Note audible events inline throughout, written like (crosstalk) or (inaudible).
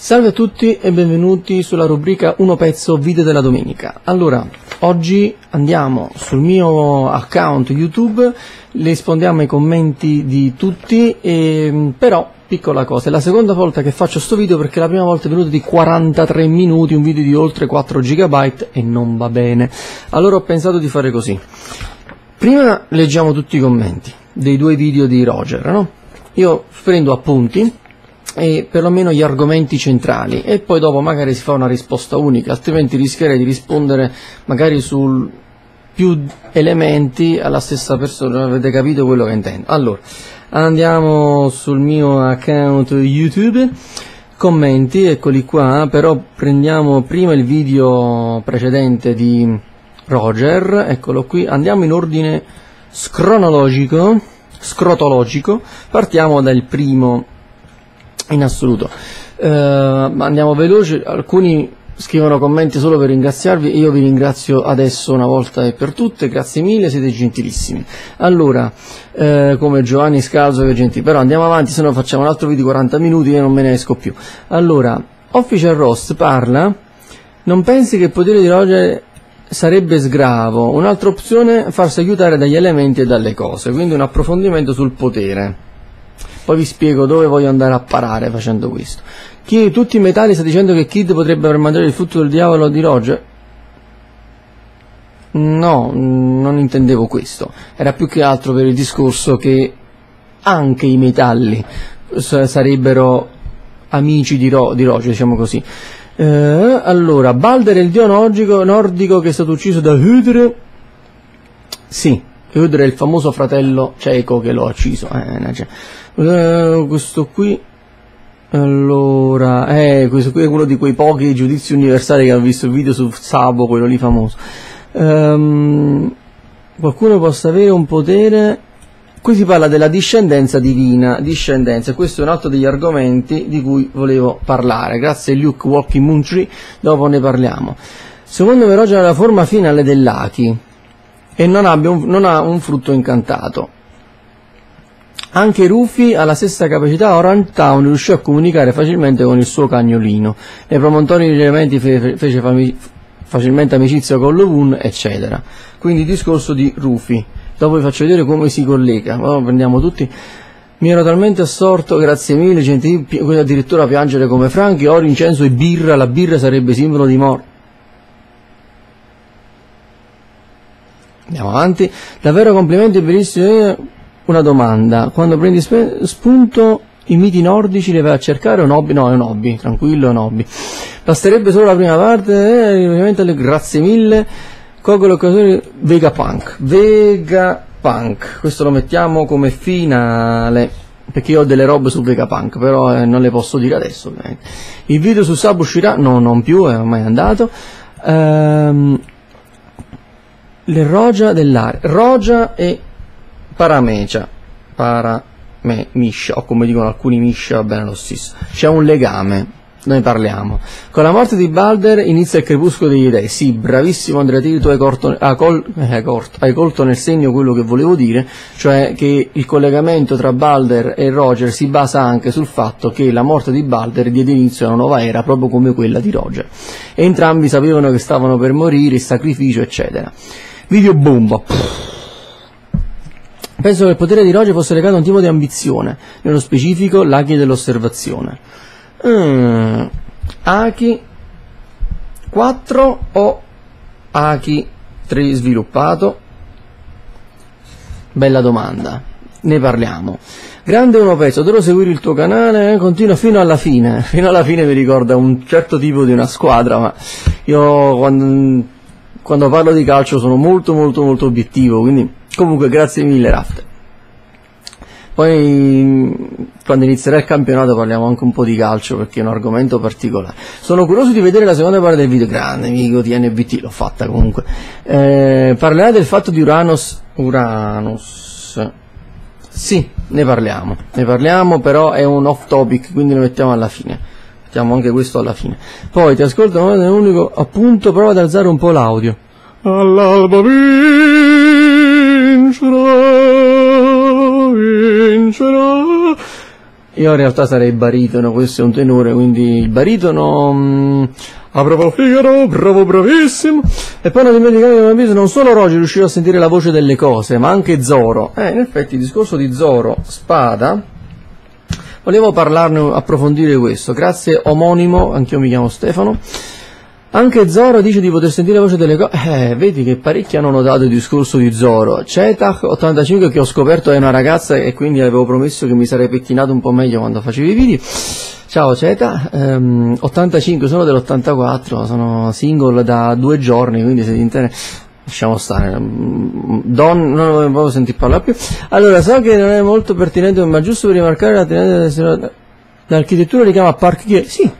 Salve a tutti e benvenuti sulla rubrica Uno pezzo video della domenica. Allora, oggi andiamo sul mio account YouTube, rispondiamo ai commenti di tutti, e, però piccola cosa, è la seconda volta che faccio sto video perché la prima volta è venuto di 43 minuti, un video di oltre 4 GB e non va bene. Allora ho pensato di fare così. Prima leggiamo tutti i commenti dei due video di Roger, no? Io prendo appunti e perlomeno gli argomenti centrali. E poi dopo magari si fa una risposta unica, altrimenti rischierei di rispondere magari su più elementi alla stessa persona, avete capito quello che intendo. Allora, andiamo sul mio account YouTube, commenti, eccoli qua, però prendiamo prima il video precedente di Roger, eccolo qui, andiamo in ordine scronologico, scrotologico, partiamo dal primo in assoluto. Eh, andiamo veloci, alcuni scrivono commenti solo per ringraziarvi, io vi ringrazio adesso una volta e per tutte, grazie mille, siete gentilissimi. Allora, eh, come Giovanni Scalzo che gentile, però andiamo avanti, se no facciamo un altro video di 40 minuti e non me ne esco più. Allora, Official Rost parla, non pensi che il potere di Roger sarebbe sgravo, un'altra opzione farsi aiutare dagli elementi e dalle cose, quindi un approfondimento sul potere. Poi vi spiego dove voglio andare a parare facendo questo. Chi, tutti i metalli sta dicendo che Kid potrebbe aver mangiato il frutto del diavolo di Roger? No, non intendevo questo. Era più che altro per il discorso che anche i metalli sarebbero amici di, Ro, di Roger, diciamo così. Eh, allora, Balder è il dio nordico, nordico che è stato ucciso da Hydre. Sì, Hydre è il famoso fratello cieco che lo ha ucciso. Eh, eh, questo qui. Allora, eh, questo qui è uno di quei pochi giudizi universali che hanno visto il video su Sabo, quello lì famoso. Um, qualcuno possa avere un potere Qui si parla della discendenza divina, discendenza, questo è un altro degli argomenti di cui volevo parlare, grazie a Luke Walking Moon Tree, dopo ne parliamo. Secondo me Roger la forma finale dell'Aki e non, un, non ha un frutto incantato. Anche Rufy ha la stessa capacità, Orange Town riuscì a comunicare facilmente con il suo cagnolino, nei promontori di elementi fe, fece fami, facilmente amicizia con Lovun, eccetera. Quindi il discorso di Rufy dopo vi faccio vedere come si collega oh, prendiamo tutti mi ero talmente assorto, grazie mille, gentili, addirittura piangere come Franchi, oro, incenso e birra, la birra sarebbe simbolo di morte. Andiamo avanti, davvero complimenti, bellissimo. Una domanda, quando prendi spunto i miti nordici li vai a cercare, un hobby? No, è un hobby, tranquillo, è un hobby. Basterebbe solo la prima parte, eh, ovviamente grazie mille. Cogolo occasione Vegapunk. Vegapunk. Questo lo mettiamo come finale. Perché io ho delle robe su Vegapunk, però eh, non le posso dire adesso. Ovviamente. Il video su Sub uscirà? No, non più, è ormai andato. Ehm, le Rogia dell'area. Rogia e Paramecia. Paramemiscia, o come dicono alcuni miscia, va bene lo stesso. C'è un legame noi parliamo. Con la morte di Balder inizia il crepuscolo degli dei. Sì, bravissimo Andrea Tiri, tu hai, corto, hai, col, eh, corto, hai, colto nel segno quello che volevo dire, cioè che il collegamento tra Balder e Roger si basa anche sul fatto che la morte di Balder diede inizio a una nuova era, proprio come quella di Roger. Entrambi sapevano che stavano per morire, il sacrificio, eccetera. Video bomba. Penso che il potere di Roger fosse legato a un tipo di ambizione, nello specifico l'aghi dell'osservazione. Mm, Aki 4 o Aki 3 sviluppato? Bella domanda, ne parliamo. Grande uno pezzo, devo seguire il tuo canale, eh? continua fino alla fine. (laughs) Fino alla fine mi ricorda un certo tipo di una squadra, ma io quando, quando parlo di calcio sono molto molto molto obiettivo, quindi comunque grazie mille Raft. Poi quando inizierà il campionato parliamo anche un po' di calcio perché è un argomento particolare. Sono curioso di vedere la seconda parte del video, grande amico di NBT, l'ho fatta comunque. Eh, parlerà del fatto di Uranus. Uranus. Sì, ne parliamo, ne parliamo, però è un off topic, quindi lo mettiamo alla fine. Mettiamo anche questo alla fine. Poi ti ascolto, ma è l'unico appunto, prova ad alzare un po' l'audio. All'alba vincerà vincerà. Io in realtà sarei baritono, questo è un tenore, quindi il baritono... Mh, ah, bravo Figaro, bravo, bravissimo! E poi non dimenticate che non solo Roger riuscirà a sentire la voce delle cose, ma anche Zoro. Eh, in effetti il discorso di Zoro, spada, volevo parlarne, approfondire questo. Grazie omonimo, anch'io mi chiamo Stefano. Anche Zoro dice di poter sentire la voce delle cose. Eh, vedi che parecchi hanno notato il discorso di Zoro. Cetach85 che ho scoperto è una ragazza e quindi avevo promesso che mi sarei pettinato un po' meglio quando facevi i video. Ciao Ceta, um, 85 sono dell'84, sono single da due giorni, quindi se ti interessa lasciamo stare, Don, non ne voglio sentire parlare più. Allora, so che non è molto pertinente, ma giusto per rimarcare la tendenza dell'architettura richiama Park Ghiel. Sì,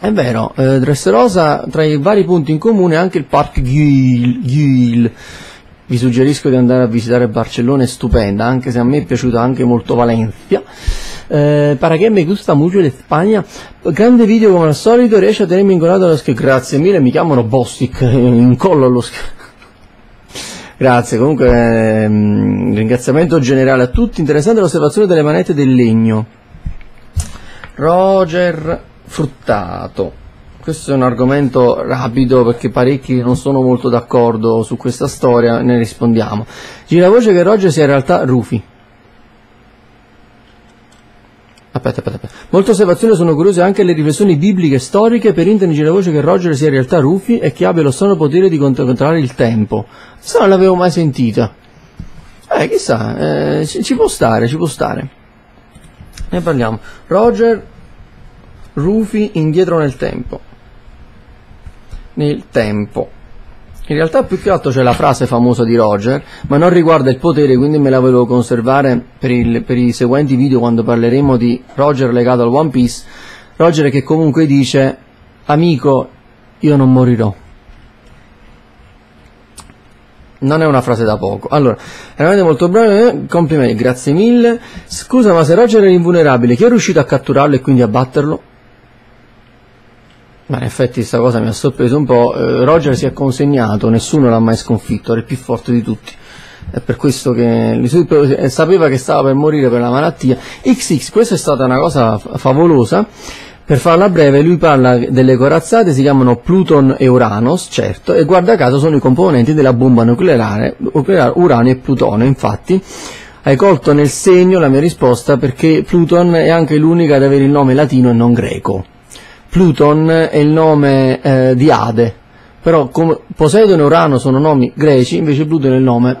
è vero, eh, Dressrosa tra i vari punti in comune anche il Park Güell. Vi suggerisco di andare a visitare Barcellona, è stupenda, anche se a me è piaciuta anche molto Valencia. Eh, para che mi gusta molto di Spagna. Grande video come al solito, riesce a tenermi incollato allo schermo. Grazie mille, mi chiamano Bostic, incollo allo schermo. Grazie, comunque ehm, ringraziamento generale a tutti. Interessante l'osservazione delle manette del legno. Roger fruttato. Questo è un argomento rapido perché parecchi non sono molto d'accordo su questa storia, ne rispondiamo. Gira voce che Roger sia in realtà Rufi. Aspetta, aspetta, aspetta. Molte osservazioni sono curiose anche le riflessioni bibliche storiche per intendere gira voce che Roger sia in realtà Rufi e che abbia lo strano potere di controllare il tempo. Questa non l'avevo mai sentita. Eh, chissà, eh, ci, ci può stare, ci può stare. Ne parliamo. Roger Rufi indietro nel tempo. Nel tempo. In realtà più che altro c'è la frase famosa di Roger, ma non riguarda il potere, quindi me la volevo conservare per, il, per i seguenti video quando parleremo di Roger legato al One Piece. Roger che comunque dice, amico, io non morirò. Non è una frase da poco. Allora, veramente molto bravo, eh? complimenti, grazie mille. Scusa, ma se Roger è invulnerabile, chi è riuscito a catturarlo e quindi a batterlo? Ma in effetti questa cosa mi ha sorpreso un po'. Eh, Roger si è consegnato, nessuno l'ha mai sconfitto, era il più forte di tutti. È per questo che eh, sapeva che stava per morire per la malattia. XX, questa è stata una cosa favolosa. Per farla breve, lui parla delle corazzate, si chiamano Pluton e Uranos, certo, e guarda caso sono i componenti della bomba nucleare, uranio e plutonio. Infatti, hai colto nel segno la mia risposta perché Pluton è anche l'unica ad avere il nome latino e non greco. Pluton è il nome eh, di Ade, però come Poseidone e Urano sono nomi greci, invece Pluton è il nome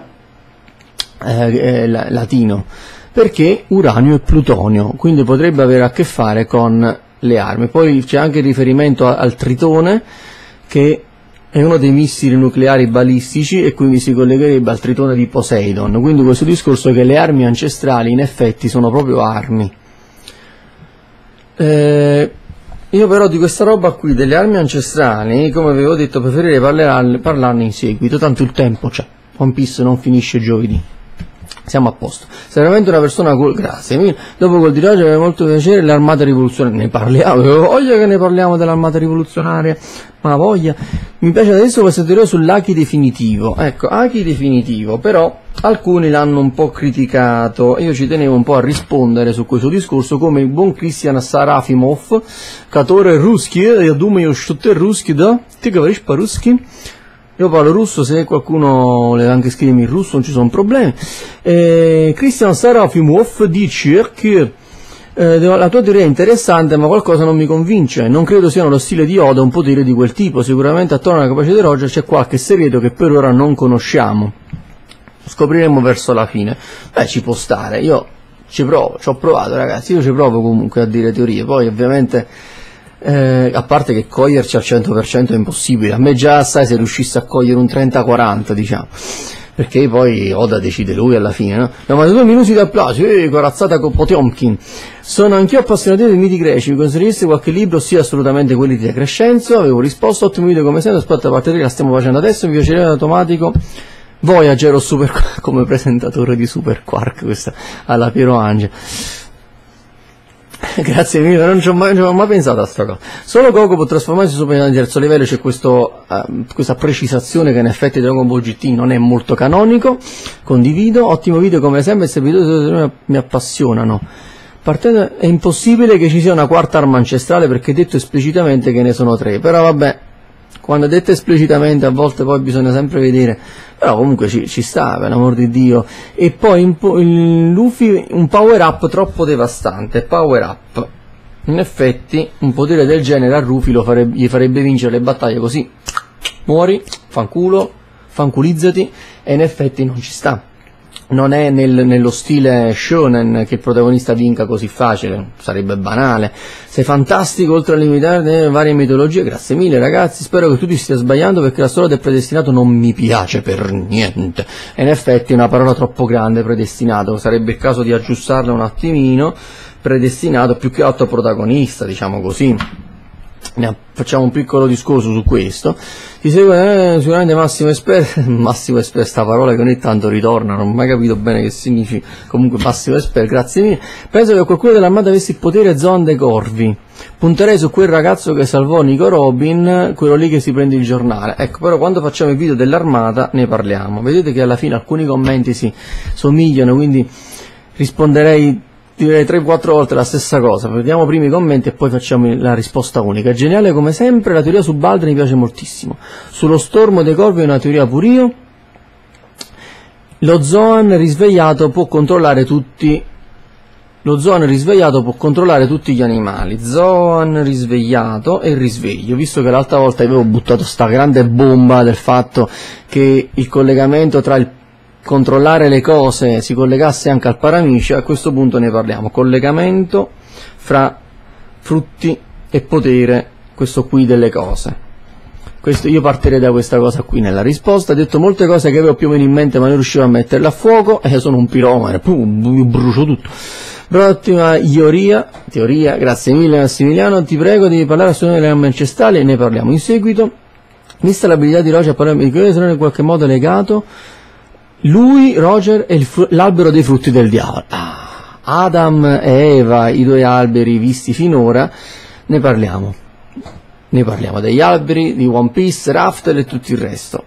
eh, latino, perché uranio e plutonio, quindi potrebbe avere a che fare con le armi. Poi c'è anche il riferimento al Tritone, che è uno dei missili nucleari balistici e quindi si collegherebbe al Tritone di Poseidon. Quindi questo discorso che le armi ancestrali in effetti sono proprio armi. Eh, io però di questa roba qui, delle armi ancestrali, come avevo detto, preferirei parlarne, in seguito, tanto il tempo c'è. One Piece non finisce giovedì Siamo a posto. Sei veramente una persona cool, grazie mille. Dopo quel di oggi aveva molto piacere l'armata rivoluzionaria. Ne parliamo, avevo voglia che ne parliamo dell'armata rivoluzionaria, ma voglia. Mi piace adesso questa teoria sull'Aki definitivo. Ecco, Aki definitivo, però alcuni l'hanno un po' criticato. Io ci tenevo un po' a rispondere su questo discorso come il buon Christian Sarafimov, catore ruski, я думаю, что ты русский, да? Ты говоришь по-русски? Io parlo russo, se qualcuno vuole anche scrivermi in russo non ci sono problemi. Eh, Christian Sarafimov dice che eh, la tua teoria è interessante ma qualcosa non mi convince, non credo siano lo stile di Oda un potere di quel tipo, sicuramente attorno alla capacità di Roger c'è qualche segreto che per ora non conosciamo. Scopriremo verso la fine. Beh, ci può stare, io ci provo, ci ho provato ragazzi, io ci provo comunque a dire teorie, poi ovviamente eh, a parte che coglierci al 100% è impossibile, a me già sai se riuscisse a cogliere un 30-40 diciamo, perché poi Oda decide lui alla fine, no? No, ma due minuti di applauso, eh, corazzata con Potiomkin. Sono anch'io appassionato dei miti greci, mi consiglieresti qualche libro? Sì, assolutamente quelli di Crescenzo, avevo risposto, ottimo video come sempre, aspetta, parte 3 la stiamo facendo adesso, mi piacerebbe automatico. Voyager o Super (laughs) come presentatore di Super Quark, questa alla Piero Angel. (laughs) Grazie mille, non ci ho mai, mai, pensato a questa cosa. Solo Goku può trasformarsi su di terzo livello, c'è questo, uh, questa precisazione che in effetti Dragon Ball GT non è molto canonico, condivido, ottimo video come sempre, questi video mi appassionano. partendo, è impossibile che ci sia una quarta arma ancestrale perché è detto esplicitamente che ne sono tre, però vabbè, quando detto esplicitamente a volte poi bisogna sempre vedere, però comunque ci, ci sta, per l'amor di Dio. E poi in, in Luffy un power up troppo devastante, power up. In effetti un potere del genere a Rufy farebbe, gli farebbe vincere le battaglie così, muori, fanculo, fanculizzati, e in effetti non ci sta non è nel, nello stile shonen che il protagonista vinca così facile, sarebbe banale. Sei fantastico oltre a limitare le varie mitologie, grazie mille ragazzi, spero che tu ti stia sbagliando perché la storia del predestinato non mi piace per niente. E in effetti è una parola troppo grande, predestinato, sarebbe il caso di aggiustarla un attimino, predestinato più che altro protagonista, diciamo così facciamo un piccolo discorso su questo. Ti segue eh, sicuramente Massimo Esperto, (laughs) Massimo Esperto, sta parola che ogni tanto ritorna, non ho mai capito bene che significa, comunque Massimo Esperto, grazie mille. Penso che qualcuno dell'armata avesse il potere zonde corvi. Punterei su quel ragazzo che salvò Nico Robin, quello lì che si prende il giornale. Ecco, però quando facciamo il video dell'armata ne parliamo. Vedete che alla fine alcuni commenti si somigliano, quindi risponderei direi 3-4 volte la stessa cosa. Vediamo prima i commenti e poi facciamo la risposta unica. Geniale come sempre, la teoria su Baldr mi piace moltissimo. Sullo stormo dei corvi è una teoria pure io. Lo Zoan risvegliato può controllare tutti lo Zoan risvegliato può controllare tutti gli animali. Zoan risvegliato e risveglio. Visto che l'altra volta avevo buttato sta grande bomba del fatto che il collegamento tra il controllare le cose si collegasse anche al paramicio, a questo punto ne parliamo. Collegamento fra frutti e potere, questo qui delle cose. Questo, io partirei da questa cosa qui nella risposta. Ho detto molte cose che avevo più o meno in mente, ma non riuscivo a metterle a fuoco e sono un piromane, pum, brucio tutto. Ottima teoria, teoria, grazie mille Massimiliano, ti prego di parlare assolutamente delle armi ancestrali e ne parliamo in seguito. Vista l'abilità di Roger a parlare di non in qualche modo legato lui, Roger, è l'albero dei frutti del diavolo. Ah, Adam e Eva, i due alberi visti finora, ne parliamo. Ne parliamo degli alberi, di One Piece, Rafter e tutto il resto.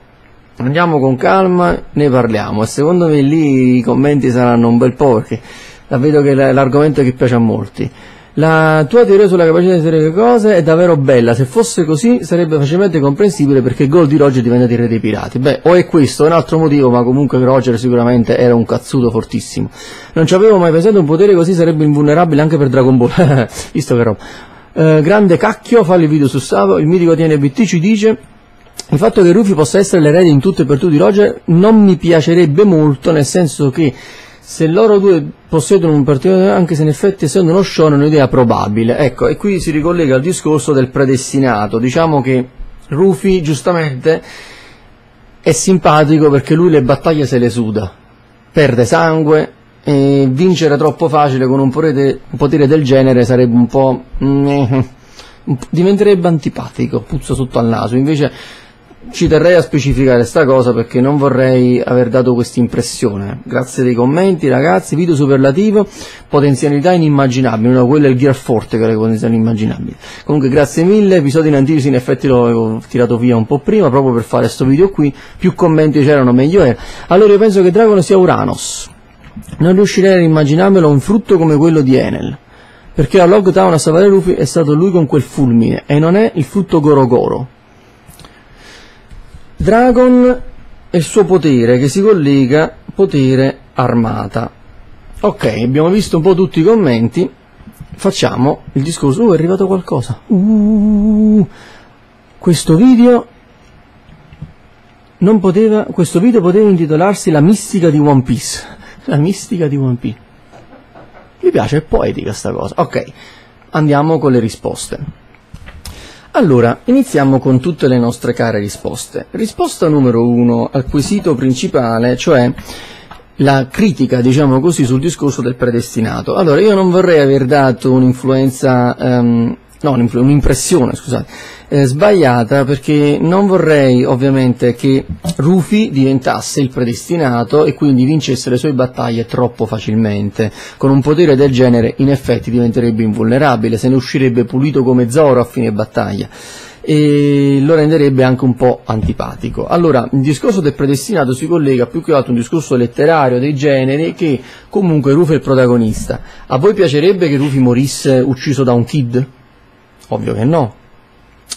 Andiamo con calma, ne parliamo. E secondo me lì i commenti saranno un bel po' perché la vedo che è l'argomento che piace a molti. La tua teoria sulla capacità di vedere le cose è davvero bella, se fosse così sarebbe facilmente comprensibile perché il gol di Roger diventa il re dei pirati. Beh, o è questo, è un altro motivo, ma comunque Roger sicuramente era un cazzuto fortissimo. Non ci avevo mai pensato un potere così sarebbe invulnerabile anche per Dragon Ball. (laughs) Visto che roba. Eh, grande cacchio, fa il video su Savo, il mitico TNBT ci dice il fatto che Rufy possa essere l'erede in tutto e per tutto di Roger non mi piacerebbe molto, nel senso che se loro due possiedono un particolare, anche se in effetti essendo uno show è un'idea probabile. Ecco, e qui si ricollega al discorso del predestinato. Diciamo che Rufy, giustamente, è simpatico perché lui le battaglie se le suda, perde sangue, e vincere troppo facile con un potere, un potere del genere sarebbe un po'... diventerebbe antipatico, puzza sotto al naso. Invece ci terrei a specificare questa cosa perché non vorrei aver dato questa impressione. Grazie dei commenti ragazzi, video superlativo, potenzialità inimmaginabili, no, quello è il gear forte che è le potenzialità inimmaginabili. Comunque grazie mille, episodi in anticipo in effetti l'avevo tirato via un po' prima proprio per fare questo video qui, più commenti c'erano meglio è. Allora io penso che Dragon sia Uranos, non riuscirei a immaginarmelo un frutto come quello di Enel. Perché a Logtown a salvare Luffy è stato lui con quel fulmine e non è il frutto Gorogoro Dragon e il suo potere che si collega potere armata. Ok, abbiamo visto un po' tutti i commenti, facciamo il discorso. Uh, è arrivato qualcosa. Uh, questo video non poteva, questo video poteva intitolarsi La mistica di One Piece. (laughs) La mistica di One Piece. Mi piace, è poetica sta cosa. Ok, andiamo con le risposte. Allora, iniziamo con tutte le nostre care risposte. Risposta numero uno al quesito principale, cioè la critica, diciamo così, sul discorso del predestinato. Allora, io non vorrei aver dato un'influenza, um, no, un'impressione, scusate, eh, sbagliata perché non vorrei ovviamente che Rufi diventasse il predestinato e quindi vincesse le sue battaglie troppo facilmente. Con un potere del genere in effetti diventerebbe invulnerabile, se ne uscirebbe pulito come Zoro a fine battaglia. e lo renderebbe anche un po' antipatico. Allora, il discorso del predestinato si collega più che altro a un discorso letterario dei generi che comunque Rufy è il protagonista. A voi piacerebbe che Rufy morisse ucciso da un kid? Ovvio che no.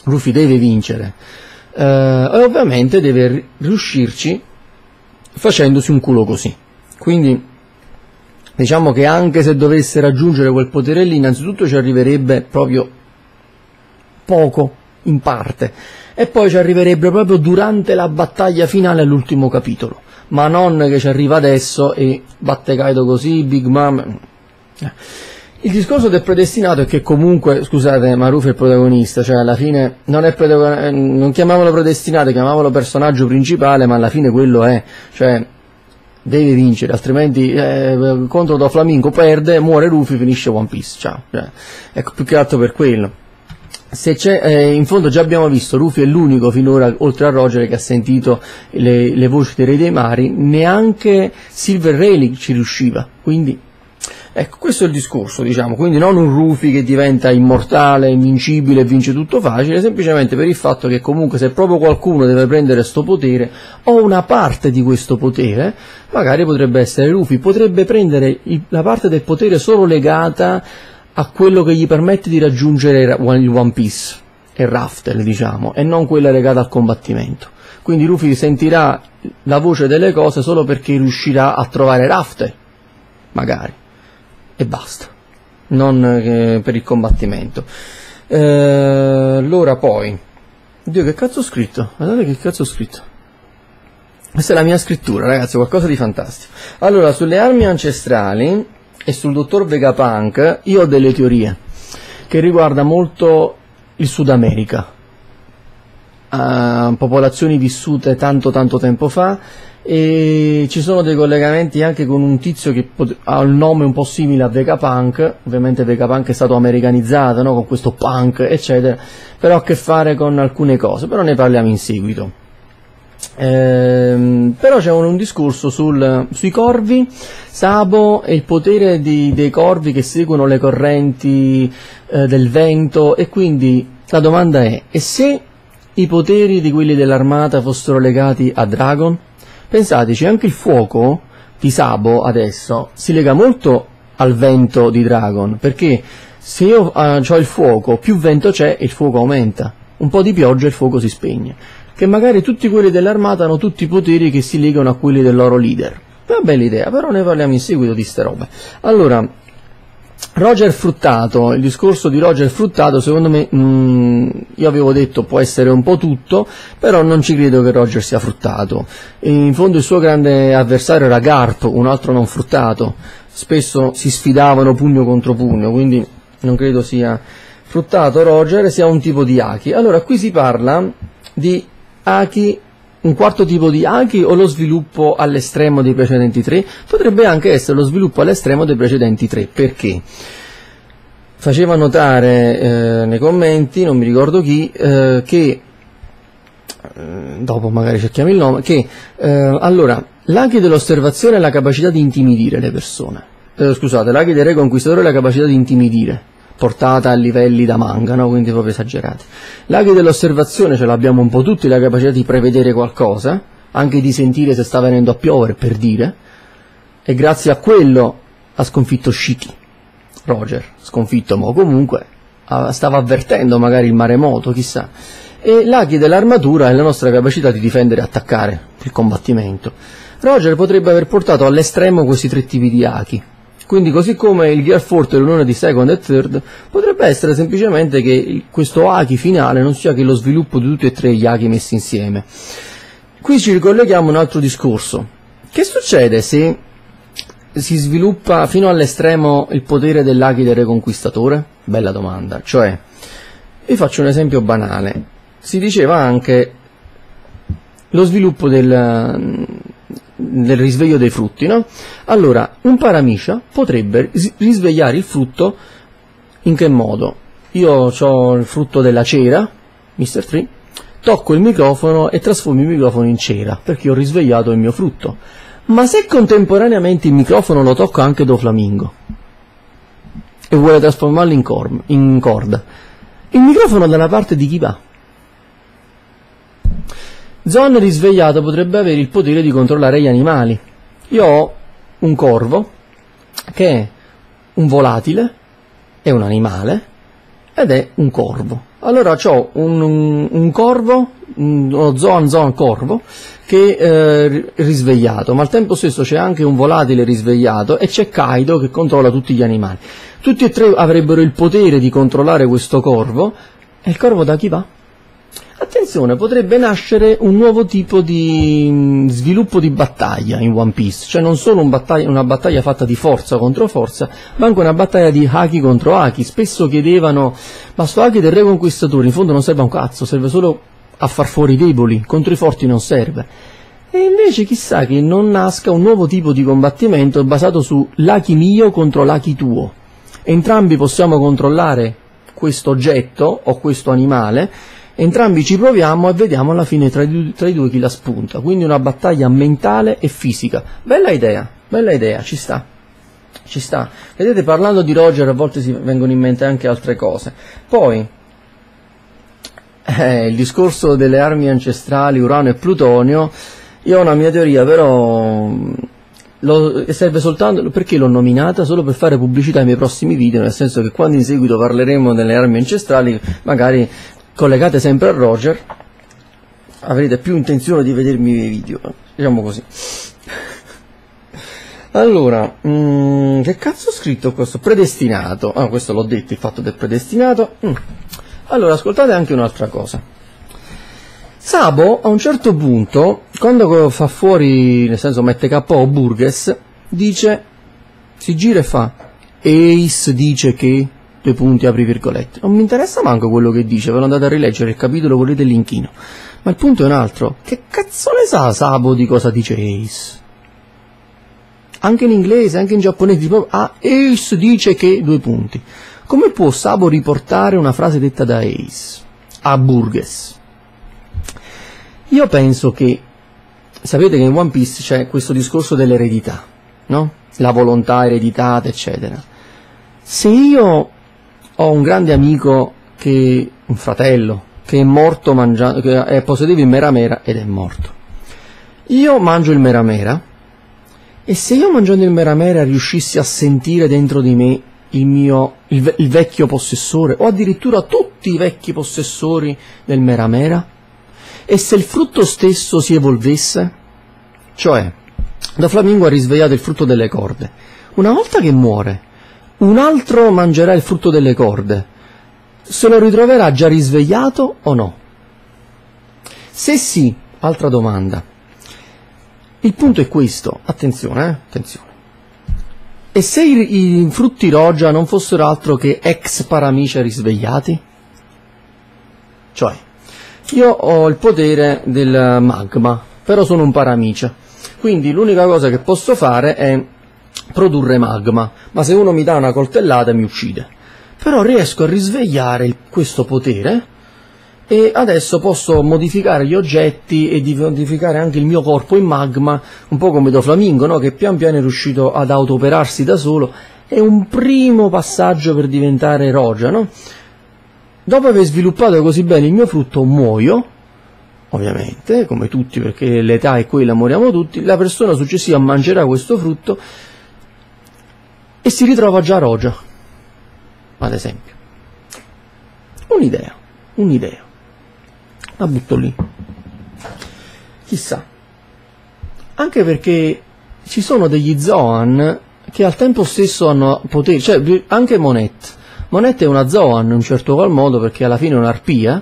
Rufy deve vincere. Uh, e ovviamente deve riuscirci facendosi un culo così. Quindi diciamo che anche se dovesse raggiungere quel potere lì, innanzitutto ci arriverebbe proprio poco, in parte, e poi ci arriverebbe proprio durante la battaglia finale all'ultimo capitolo, ma non che ci arriva adesso e batte Kaido così, Big Mom... Eh. Il discorso del predestinato è che comunque, scusate, Maruf è il protagonista, cioè alla fine non, è non chiamavolo predestinato, chiamavolo personaggio principale, ma alla fine quello è, cioè deve vincere, altrimenti eh, contro Doflamingo perde, muore Luffy, finisce One Piece, ciao, cioè, ecco più che altro per quello. Eh, in fondo già abbiamo visto, Luffy è l'unico finora, oltre a Roger, che ha sentito le, le voci dei Re dei Mari, neanche Silver Rayleigh ci riusciva, quindi Ecco, questo è il discorso, diciamo, quindi non un Rufy che diventa immortale, invincibile e vince tutto facile, semplicemente per il fatto che comunque se proprio qualcuno deve prendere questo potere o una parte di questo potere, magari potrebbe essere Rufy, potrebbe prendere la parte del potere solo legata a quello che gli permette di raggiungere il One Piece e Raftel, diciamo, e non quella legata al combattimento. Quindi Rufy sentirà la voce delle cose solo perché riuscirà a trovare Raftel, magari e basta, non eh, per il combattimento. Eh, allora poi, Dio che cazzo ho scritto? Guardate che cazzo ho scritto. Questa è la mia scrittura, ragazzi, qualcosa di fantastico. Allora, sulle armi ancestrali e sul dottor Vegapunk io ho delle teorie che riguarda molto il Sud America. Uh, popolazioni vissute tanto tanto tempo fa e ci sono dei collegamenti anche con un tizio che ha il nome un po' simile a Vegapunk, ovviamente Vegapunk è stato americanizzato no? con questo punk eccetera, però ha a che fare con alcune cose, però ne parliamo in seguito. Ehm, però c'è un, un discorso sul, sui corvi, Sabo e il potere di, dei corvi che seguono le correnti eh, del vento e quindi la domanda è, e se i poteri di quelli dell'armata fossero legati a Dragon? Pensateci, anche il fuoco di Sabo adesso si lega molto al vento di Dragon, perché se io uh, ho il fuoco, più vento c'è il fuoco aumenta, un po' di pioggia e il fuoco si spegne, che magari tutti quelli dell'armata hanno tutti i poteri che si legano a quelli del loro leader. Una bella idea, però ne parliamo in seguito di ste robe. Allora, Roger Fruttato, il discorso di Roger Fruttato secondo me, mh, mm, io avevo detto può essere un po' tutto, però non ci credo che Roger sia fruttato. E in fondo il suo grande avversario era Garp, un altro non fruttato, spesso si sfidavano pugno contro pugno, quindi non credo sia fruttato Roger, sia un tipo di Aki. Allora qui si parla di Aki un quarto tipo di Aki o lo sviluppo all'estremo dei precedenti tre? Potrebbe anche essere lo sviluppo all'estremo dei precedenti tre. Perché? Faceva notare eh, nei commenti, non mi ricordo chi, eh, che eh, dopo magari cerchiamo il nome, che eh, allora l'Aki dell'osservazione è la capacità di intimidire le persone. Eh, scusate, l'Aki del re conquistatore è la capacità di intimidire portata a livelli da manga, no? quindi proprio esagerati. L'aghi dell'osservazione ce l'abbiamo un po' tutti, la capacità di prevedere qualcosa, anche di sentire se sta venendo a piovere, per dire, e grazie a quello ha sconfitto Shiki, Roger, sconfitto, ma comunque stava avvertendo magari il maremoto, chissà. E l'aghi dell'armatura è la nostra capacità di difendere e attaccare il combattimento. Roger potrebbe aver portato all'estremo questi tre tipi di Aki, quindi così come il Gear Forte e l'unione di Second e Third, potrebbe essere semplicemente che questo Aki finale non sia che lo sviluppo di tutti e tre gli Aki messi insieme. Qui ci ricolleghiamo a un altro discorso. Che succede se si sviluppa fino all'estremo il potere dell'Aki del Reconquistatore? Bella domanda. Cioè, vi faccio un esempio banale. Si diceva anche lo sviluppo del, del risveglio dei frutti, no? Allora, un paramiscia potrebbe risvegliare il frutto in che modo? Io ho il frutto della cera, Mr. Tree, tocco il microfono e trasformo il microfono in cera, perché ho risvegliato il mio frutto. Ma se contemporaneamente il microfono lo tocca anche Do Flamingo e vuole trasformarlo in, in corda, il microfono dalla parte di chi va? Zon risvegliato potrebbe avere il potere di controllare gli animali. Io ho un corvo che è un volatile, è un animale ed è un corvo. Allora ho un, un, un corvo, uno Zoan Zoan corvo, che eh, risvegliato, ma al tempo stesso c'è anche un volatile risvegliato e c'è Kaido che controlla tutti gli animali. Tutti e tre avrebbero il potere di controllare questo corvo e il corvo da chi va? Attenzione, potrebbe nascere un nuovo tipo di mm, sviluppo di battaglia in One Piece, cioè non solo un battaglia, una battaglia fatta di forza contro forza, ma anche una battaglia di haki contro haki. Spesso chiedevano, ma sto haki del re conquistatore in fondo non serve a un cazzo, serve solo a far fuori i deboli, contro i forti non serve. E invece chissà che non nasca un nuovo tipo di combattimento basato su l'aki mio contro l'aki tuo. Entrambi possiamo controllare questo oggetto o questo animale Entrambi ci proviamo e vediamo alla fine tra i, tra i due chi la spunta. Quindi una battaglia mentale e fisica. Bella idea, bella idea, ci sta. Ci sta. Vedete, parlando di Roger a volte si vengono in mente anche altre cose. Poi, eh, il discorso delle armi ancestrali, Urano e Plutonio, io ho una mia teoria, però mm, lo, serve soltanto perché l'ho nominata solo per fare pubblicità ai miei prossimi video, nel senso che quando in seguito parleremo delle armi ancestrali, magari collegate sempre a Roger avrete più intenzione di vedermi i video diciamo così. Allora mh, mm, che cazzo ho scritto questo? Predestinato. Ah questo l'ho detto il fatto del predestinato. Mm. allora ascoltate anche un'altra cosa. Sabo a un certo punto quando fa fuori nel senso mette KO Burgess dice si gira e fa Ace dice che due punti, apri virgolette. Non mi interessa manco quello che dice, ve lo andate a rileggere il capitolo, il linkino. Ma il punto è un altro. Che cazzo ne sa Sabo di cosa dice Ace? Anche in inglese, anche in giapponese, tipo, ah, Ace dice che, due punti. Come può Sabo riportare una frase detta da Ace? A Burgess. Io penso che, sapete che in One Piece c'è questo discorso dell'eredità, no? La volontà ereditata, eccetera. Se io ho un grande amico che, un fratello, che è morto mangiando, che è possedeva il meramera ed è morto. Io mangio il meramera e se io mangiando il meramera riuscissi a sentire dentro di me il mio, il, il vecchio possessore o addirittura tutti i vecchi possessori del meramera e se il frutto stesso si evolvesse, cioè da Flamingo ha risvegliato il frutto delle corde, una volta che muore un altro mangerà il frutto delle corde. Se lo ritroverà già risvegliato o no? Se sì, altra domanda. Il punto è questo, attenzione, eh? attenzione. E se i, i frutti rogia non fossero altro che ex paramicia risvegliati? Cioè, io ho il potere del magma, però sono un paramicia. Quindi l'unica cosa che posso fare è produrre magma, ma se uno mi dà una coltellata mi uccide. Però riesco a risvegliare questo potere e adesso posso modificare gli oggetti e di modificare anche il mio corpo in magma, un po' come Doflamingo, no? che pian piano è riuscito ad autooperarsi da solo. È un primo passaggio per diventare Rogia, no? Dopo aver sviluppato così bene il mio frutto, muoio, ovviamente, come tutti, perché l'età è quella, moriamo tutti, la persona successiva mangerà questo frutto e si ritrova già Rogia, ad esempio. Un'idea, un'idea. La butto lì. Chissà. Anche perché ci sono degli Zoan che al tempo stesso hanno poteri, cioè anche Monet. Monet è una Zoan in un certo qual modo perché alla fine è un'arpia,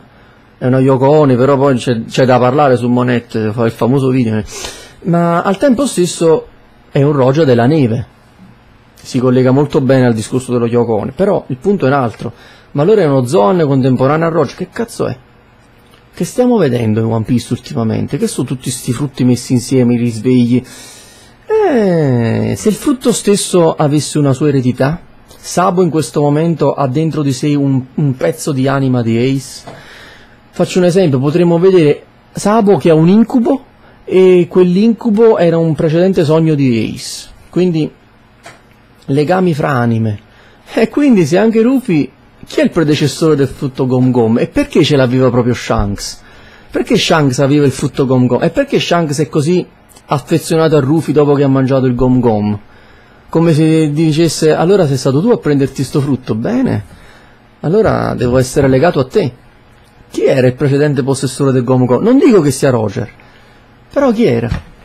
è una Yoko però poi c'è, c'è da parlare su Monet, fa il famoso video, ma al tempo stesso è un Rogia della neve, si collega molto bene al discorso dello Yokone, però il punto è un altro. Ma allora è uno Zoan contemporaneo a Roger, che cazzo è? Che stiamo vedendo in One Piece ultimamente? Che sono tutti questi frutti messi insieme, i risvegli? Eh, se il frutto stesso avesse una sua eredità, Sabo in questo momento ha dentro di sé un, un pezzo di anima di Ace. Faccio un esempio, potremmo vedere Sabo che ha un incubo e quell'incubo era un precedente sogno di Ace. Quindi legami fra anime. E quindi se anche Rufy, chi è il predecessore del frutto Gom Gom? E perché ce l'aveva proprio Shanks? Perché Shanks aveva il frutto Gom Gom? E perché Shanks è così affezionato a Rufy dopo che ha mangiato il Gom Gom? Come se dicesse, allora sei stato tu a prenderti sto frutto, bene, allora devo essere legato a te. Chi era il precedente possessore del Gom Gom? Non dico che sia Roger, però chi era?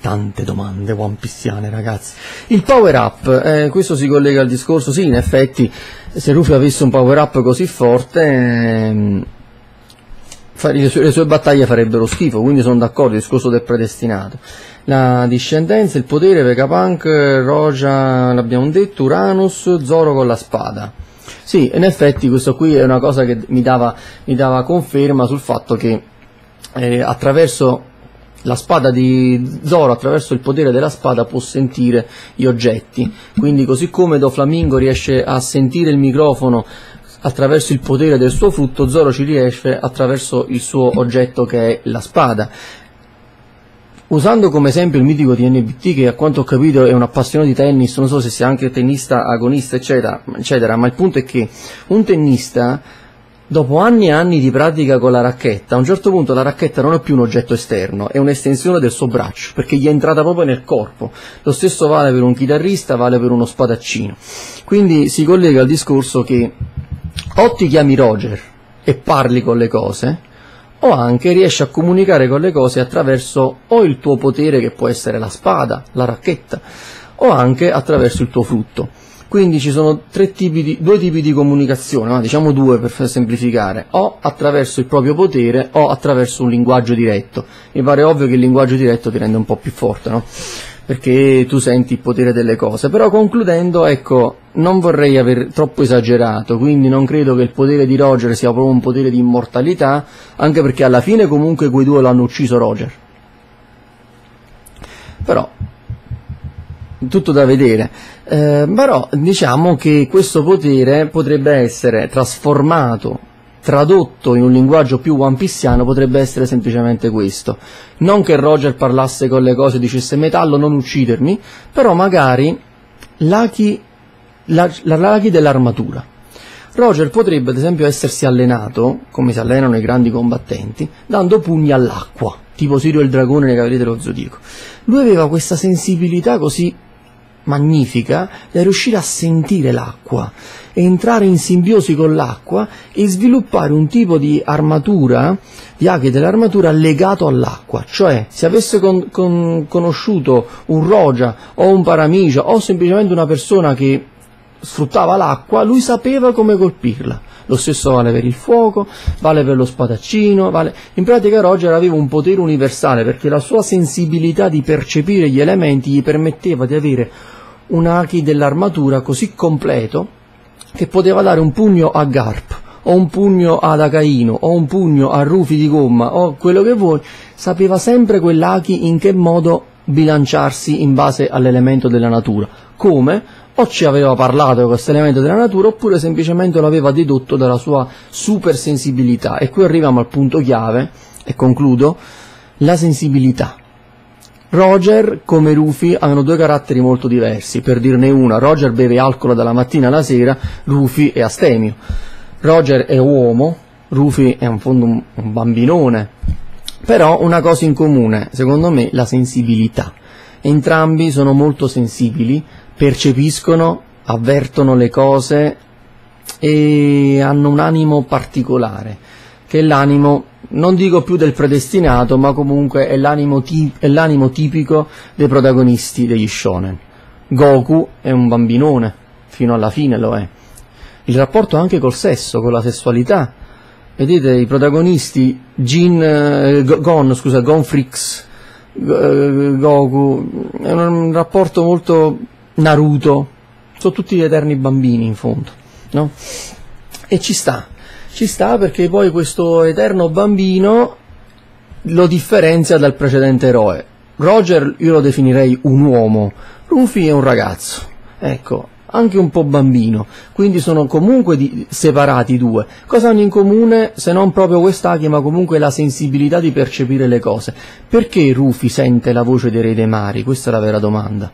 Tante domande one pissiane ragazzi. Il power up, eh, questo si collega al discorso, sì in effetti se Rufy avesse un power up così forte... Ehm, le sue, le sue, battaglie farebbero schifo, quindi sono d'accordo, il discorso del predestinato. La discendenza, il potere, Vegapunk, Roja, l'abbiamo detto, Uranus, Zoro con la spada. Sì, in effetti questo qui è una cosa che mi dava, mi dava conferma sul fatto che eh, attraverso la spada di Zoro attraverso il potere della spada può sentire gli oggetti. Quindi così come Doflamingo riesce a sentire il microfono attraverso il potere del suo frutto Zoro ci riesce attraverso il suo oggetto che è la spada. Usando come esempio il mitico di NBT che a quanto ho capito è un appassionato di tennis non so se sia anche tennista agonista eccetera, eccetera ma il punto è che un tennista Dopo anni e anni di pratica con la racchetta, a un certo punto la racchetta non è più un oggetto esterno, è un'estensione del suo braccio, perché gli è entrata proprio nel corpo. Lo stesso vale per un chitarrista, vale per uno spadaccino. Quindi si collega al discorso che o ti chiami Roger e parli con le cose, o anche riesci a comunicare con le cose attraverso o il tuo potere che può essere la spada, la racchetta, o anche attraverso il tuo frutto. Quindi ci sono tipi di, due tipi di comunicazione, no? diciamo due per semplificare, o attraverso il proprio potere o attraverso un linguaggio diretto. Mi pare ovvio che il linguaggio diretto ti rende un po' più forte, no? perché tu senti il potere delle cose. Però concludendo, ecco, non vorrei aver troppo esagerato, quindi non credo che il potere di Roger sia proprio un potere di immortalità, anche perché alla fine comunque quei due l'hanno ucciso Roger. Però tutto da vedere, eh, però diciamo che questo potere potrebbe essere trasformato, tradotto in un linguaggio più one pieceano, potrebbe essere semplicemente questo. Non che Roger parlasse con le cose e dicesse metallo non uccidermi, però magari laghi, la, la laghi dell'armatura. Roger potrebbe ad esempio essersi allenato, come si allenano i grandi combattenti, dando pugni all'acqua, tipo Sirio il dragone nei Cavalieri dello Zodiaco. Lui aveva questa sensibilità così magnifica da riuscire a sentire l'acqua, entrare in simbiosi con l'acqua e sviluppare un tipo di armatura, di aghi dell'armatura legato all'acqua, cioè se avesse con, con, conosciuto un Roja o un Paramicia o semplicemente una persona che sfruttava l'acqua, lui sapeva come colpirla. Lo stesso vale per il fuoco, vale per lo spadaccino, vale... in pratica Roger aveva un potere universale perché la sua sensibilità di percepire gli elementi gli permetteva di avere un haki dell'armatura così completo che poteva dare un pugno a Garp o un pugno ad Acaino o un pugno a Rufi di gomma o quello che vuoi, sapeva sempre quell'Aki in che modo bilanciarsi in base all'elemento della natura. Come? O ci aveva parlato di questo elemento della natura oppure semplicemente lo aveva dedotto dalla sua supersensibilità. E qui arriviamo al punto chiave, e concludo, la sensibilità. Roger, come Rufy, hanno due caratteri molto diversi. Per dirne una, Roger beve alcol dalla mattina alla sera, Rufy è astemio. Roger è uomo, Rufy è in fondo un, un bambinone. Però una cosa in comune, secondo me, la sensibilità. Entrambi sono molto sensibili, percepiscono, avvertono le cose e hanno un animo particolare, che è l'animo non dico più del predestinato, ma comunque è l'animo, tip- è l'animo tipico dei protagonisti degli shonen. Goku è un bambinone, fino alla fine lo è. Il rapporto anche col sesso, con la sessualità. Vedete, i protagonisti, Jin, eh, Gon, scusa, Gon Freaks, eh, Goku, è un, un rapporto molto Naruto, sono tutti gli eterni bambini in fondo, no? E ci sta, ci sta perché poi questo eterno bambino lo differenzia dal precedente eroe. Roger io lo definirei un uomo, Rufy è un ragazzo, ecco, anche un po' bambino, quindi sono comunque di, separati i due. Cosa hanno in comune se non proprio quest'Aki, ma comunque la sensibilità di percepire le cose? Perché Rufy sente la voce dei re dei mari? Questa è la vera domanda.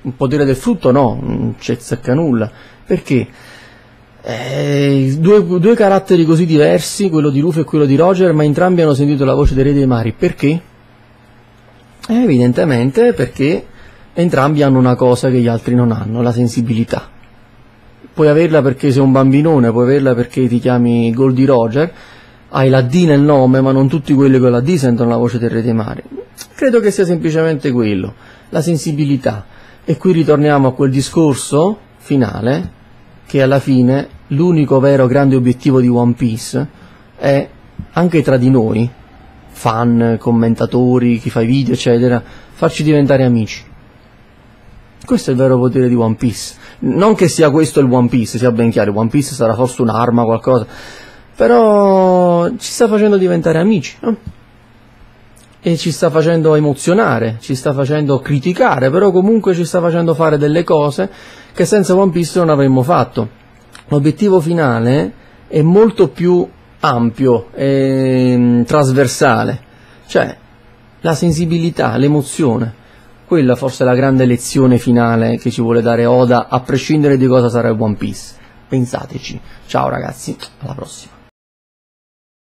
Un potere del frutto no, non c'è nulla. Perché? Eh, due, due, caratteri così diversi, quello di Rufo e quello di Roger, ma entrambi hanno sentito la voce dei Re dei Mari. Perché? Eh, evidentemente perché entrambi hanno una cosa che gli altri non hanno, la sensibilità. Puoi averla perché sei un bambinone, puoi averla perché ti chiami Goldie Roger, hai la D nel nome, ma non tutti quelli con la D sentono la voce del Re dei Mari. Credo che sia semplicemente quello, la sensibilità. E qui ritorniamo a quel discorso finale che alla fine l'unico vero grande obiettivo di One Piece è anche tra di noi, fan, commentatori, chi fa i video, eccetera, farci diventare amici. Questo è il vero potere di One Piece. Non che sia questo il One Piece, sia ben chiaro, One Piece sarà forse un'arma, qualcosa, però ci sta facendo diventare amici. No? E ci sta facendo emozionare, ci sta facendo criticare, però comunque ci sta facendo fare delle cose che senza One Piece non avremmo fatto. L'obiettivo finale è molto più ampio e mm, trasversale, cioè la sensibilità, l'emozione. Quella forse è la grande lezione finale che ci vuole dare Oda, a prescindere di cosa sarà One Piece. Pensateci. Ciao ragazzi, alla prossima.